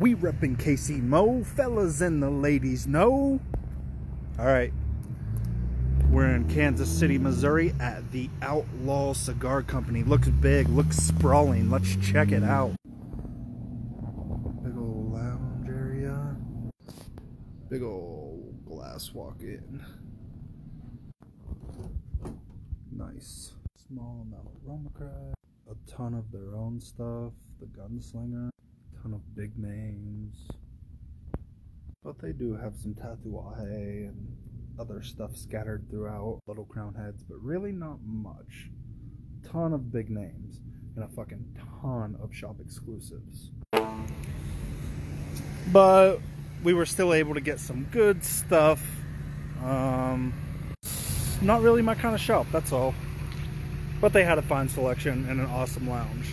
We reppin' KC Mo, fellas and the ladies know. All right, we're in Kansas City, Missouri at the Outlaw Cigar Company. Looks big, looks sprawling. Let's check it out. Big old lounge area. Big old glass walk in. Nice. Small amount of RoMa Craft. A ton of their own stuff. The Gunslinger. Ton of big names. But they do have some tatuaje and other stuff scattered throughout. Little crown heads, but really not much. Ton of big names. And a fucking ton of shop exclusives. But we were still able to get some good stuff. Um, not really my kind of shop, that's all. But they had a fine selection and an awesome lounge.